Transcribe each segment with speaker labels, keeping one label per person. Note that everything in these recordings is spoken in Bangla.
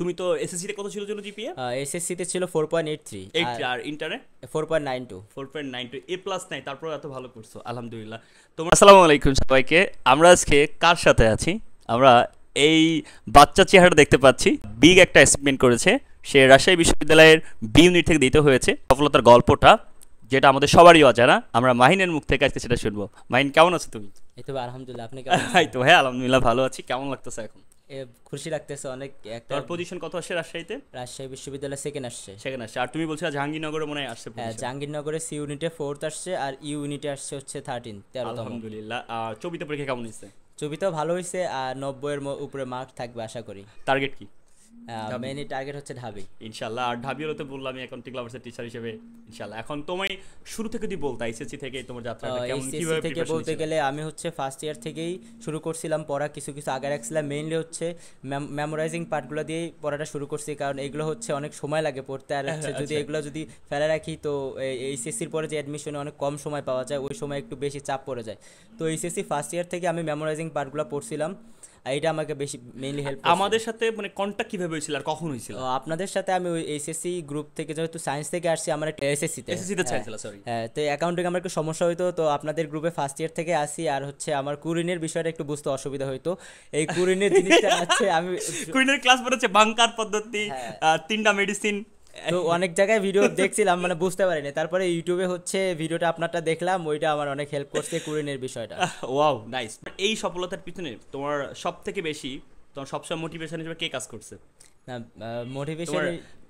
Speaker 1: তুমি তো এসএসসি তে কত ছিল ছিল জিপিএ
Speaker 2: ছিল পয়েন্ট এইট থ্রি
Speaker 1: এইট আর ইন্টারে
Speaker 2: four point nine two
Speaker 1: four point nine two A plus নাই তারপর এত ভালো করছ আলহামদুলিল্লাহ। তোমার আসসালামু আলাইকুম সবাইকে আমরা আজকে কার সাথে আছি? আমরা এই বাচ্চা চেহারা দেখতে পাচ্ছি। বিগ একটা অ্যাচিভমেন্ট করেছে সে রাজশাহী বিশ্ববিদ্যালয়ের বি ইউনিট থেকে দিতে হয়েছে সফলতার গল্পটা যেটা আমাদের সবারই অজানা। আমরা মাহিনের মুখ থেকে আজকে সেটা শুনব। মাহিন কেমন আছো তুমি?
Speaker 2: এই তো আলহামদুলিল্লাহ আপনি কেমন
Speaker 1: এই তো হ্যাঁ আলহামদুলিল্লাহ ভালো আছি। কেমন লাগতেছে এখন?
Speaker 2: খুশি লাগতেছে অনেক একটা
Speaker 1: পজিশন কত আসে রাজশাহীতে?
Speaker 2: রাজশাহী বিশ্ববিদ্যালয় সেকেন্ড আসছে।
Speaker 1: সেকেন্ড আসছে। আর তুমি বলছো জাহাঙ্গীরনগরে মনে হয় আসছে
Speaker 2: হ্যাঁ জাহাঙ্গীরনগরে সি ইউনিটে ফোর্থ আসছে আর ইউ ইউনিটে আসছে হচ্ছে থার্টিন তেরো
Speaker 1: আলহামদুলিল্লাহ। আর চবিতে পরীক্ষা কেমন হয়েছে?
Speaker 2: চবিতেও ভালো হয়েছে আর নব্বইয়ের উপরে মার্ক থাকবে আশা করি।
Speaker 1: টার্গেট কি?
Speaker 2: মেইনলি টার্গেট হচ্ছে ঢাবি।
Speaker 1: ইনশাল্লাহ আর ঢাবিওর তো বললাম এখন টিকলাভার্সের টিচার হিসেবে ইনশাল্লাহ এখন তোমায় শুরু থেকে যদি বলতা আইসিএসসি থেকে তোমার যাত্রাটা কেমন
Speaker 2: এইচএসসি
Speaker 1: কীভাবে
Speaker 2: থেকে বলতে গেলে আমি হচ্ছে ফার্স্ট ইয়ার থেকেই শুরু করছিলাম পড়া কিছু কিছু আগে রাখছিলাম। মেইনলি হচ্ছে মেমোরাইজিং পার্টগুলো দিয়েই পড়াটা শুরু করছি কারণ এগুলো হচ্ছে অনেক সময় লাগে পড়তে। আর হচ্ছে যদি
Speaker 1: আচ্ছা।
Speaker 2: এগুলো যদি ফেলে রাখি তো এইচএসসির পরে যে অ্যাডমিশনে অনেক কম সময় পাওয়া যায় ওই সময় একটু বেশি চাপ পড়ে যায়। তো এইচএসসি ফার্স্ট ইয়ার থেকে আমি মেমোরাইজিং পার্টগুলো পড়ছিলাম। আর এটা আমাকে বেশি মেইনলি হেল্প
Speaker 1: আমাদের সাথে মানে কন্টাক্ট কীভাবে হয়েছিল আর কখন হয়েছিল?
Speaker 2: আপনাদের সাথে আমি ওই এইচএসসি গ্রুপ থেকে যেহেতু সায়েন্স থেকে আসছি আমার একটা এসএসসিতে
Speaker 1: এসএসসি তে। চাইছিল সরি
Speaker 2: হ্যাঁ তো অ্যাকাউন্টিং আমার একটু সমস্যা হইতো তো আপনাদের গ্রুপে ফার্স্ট ইয়ার থেকে আসি আর হচ্ছে আমার কুরিনের বিষয়টা একটু বুঝতে অসুবিধা হইতো। এই কুরিনের জিনিসটা হচ্ছে আমি
Speaker 1: কুইনের ক্লাস পড়েছে বাংকার পদ্ধতি
Speaker 2: হ্যাঁ।
Speaker 1: তিনটা মেডিসিন
Speaker 2: তো অনেক জায়গায় ভিডিও দেখছিলাম মানে বুঝতে পারিনি। তারপরে ইউটিউবে হচ্ছে ভিডিওটা আপনারটা দেখলাম ওইটা আমার অনেক হেল্প করছে কুরিনের বিষয়টা।
Speaker 1: ওয়াও নাইস এই সফলতার পিছনে তোমার সব থেকে বেশি তোমার সবসময় মোটিভেশন হিসেবে কে কাজ করছে?
Speaker 2: মোটিভেশন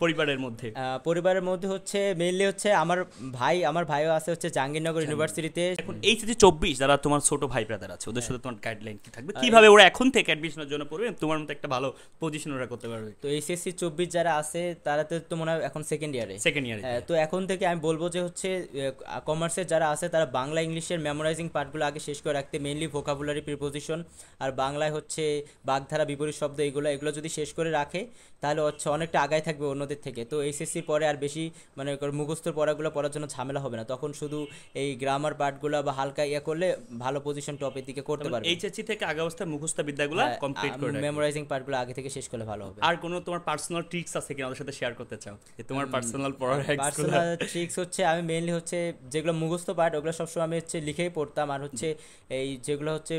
Speaker 1: পরিবারের মধ্যে?
Speaker 2: পরিবারের মধ্যে হচ্ছে মেইনলি হচ্ছে আমার ভাই আমার ভাইও আছে হচ্ছে জাহাঙ্গীরনগর ইউনিভার্সিটিতে
Speaker 1: এখন এই যে চব্বিশ যারা তোমার ছোট ভাই ব্রাদার আছে ওদের সাথে তোমার গাইডলাইন কি থাকবে? কীভাবে ওরা এখন থেকে অ্যাডমিশনের জন্য পড়বে? তোমার মতো একটা ভালো পজিশন ওরা করতে পারবে।
Speaker 2: তো এইচএসসি চব্বিশ যারা আছে তারা তো তো মনে হয় এখন সেকেন্ড ইয়ারে
Speaker 1: সেকেন্ড ইয়ারে
Speaker 2: হ্যাঁ, তো এখন থেকে আমি বলব যে হচ্ছে কমার্সের যারা আছে তারা বাংলা ইংলিশের মেমোরাইজিং পার্টগুলো আগে শেষ করে রাখতে মেইনলি ভোকাবুলারি প্রিপোজিশন আর বাংলায় হচ্ছে বাগধারা বিপরীত শব্দ এগুলো এগুলো যদি শেষ করে রাখে তাহলে হচ্ছে অনেকটা আগায় থাকবে অন্যদের থেকে। তো এইচএসসির পরে আর বেশি মানে করে মুখস্থর পড়াগুলো পড়ার জন্য ঝামেলা হবে না। তখন শুধু এই গ্রামার পার্টগুলো বা হালকা ইয়ে করলে ভালো পজিশন টপের দিকে করতে পারবে।
Speaker 1: এইচএসসি থেকে আগে অবস্থায় মুখস্থ বিদ্যাগুলো কমপ্লিট করে রাখবে।
Speaker 2: মেমোরাইজিং পার্টগুলো আগে থেকে শেষ করলে ভালো হবে।
Speaker 1: আর কোনো তোমার পার্সোনাল ট্রিক্স আছে কিনা ওদের সাথে শেয়ার করতে চাও? যে তোমার পার্সোনাল পড়ার
Speaker 2: পার্সোনাল ট্রিক্স হচ্ছে আমি মেইনলি হচ্ছে যেগুলো মুখস্থ পার্ট ওগুলো সবসময় আমি হচ্ছে লিখেই পড়তাম। আর হচ্ছে এই যেগুলো হচ্ছে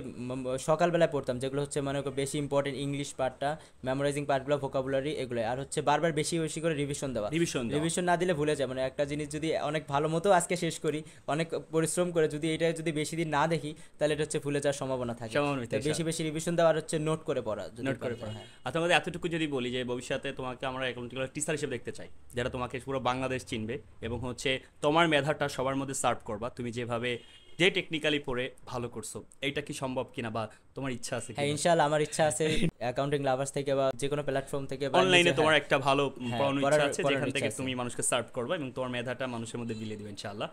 Speaker 2: সকালবেলায় পড়তাম যেগুলো হচ্ছে মানে বেশি ইম্পর্টেন্ট ইংলিশ পার্টটা মেমোরাইজিং পার্টগুলো ভোকাবুলারি এগুলো আর হচ্ছে বারবার বেশি বেশি করে রিভিশন দেওয়া।
Speaker 1: রিভিশন
Speaker 2: রিভিশন না দিলে ভুলে যায়। মানে একটা জিনিস যদি অনেক ভালো মতো আজকে শেষ করি অনেক পরিশ্রম করে যদি এটা যদি বেশি দিন না দেখি তাহলে এটা হচ্ছে ভুলে যাওয়ার সম্ভাবনা থাকে। তাই বেশি বেশি রিভিশন দেওয়া আর হচ্ছে নোট করে পড়া
Speaker 1: নোট করে পড়া।
Speaker 2: হ্যাঁ।
Speaker 1: আর তোমাদের এতটুকু যদি বলি যে ভবিষ্যতে তোমাকে আমরা অ্যাকাউন্টিং টিচার হিসেবে দেখতে চাই যারা তোমাকে পুরো বাংলাদেশ চিনবে এবং হচ্ছে তোমার মেধাটা সবার মধ্যে সার্ভ করবা। তুমি যেভাবে যে টেকনিক্যালি পড়ে ভালো করছ এটা কি সম্ভব কিনা বা তোমার ইচ্ছা আছে
Speaker 2: হ্যাঁ ইনশাআল্লাহ আমার ইচ্ছা আছে অ্যাকাউন্টিং লাভার্স থেকে বা যে কোনো প্ল্যাটফর্ম থেকে
Speaker 1: অনলাইনে তোমার একটা ভালো
Speaker 2: হ্যাঁ,
Speaker 1: পড়ানোর ইচ্ছা আছে যেখান থেকে তুমি মানুষকে সার্ভ করবে এবং তোমার মেধাটা মানুষের মধ্যে বিলিয়ে দিবে ইনশাআল্লাহ।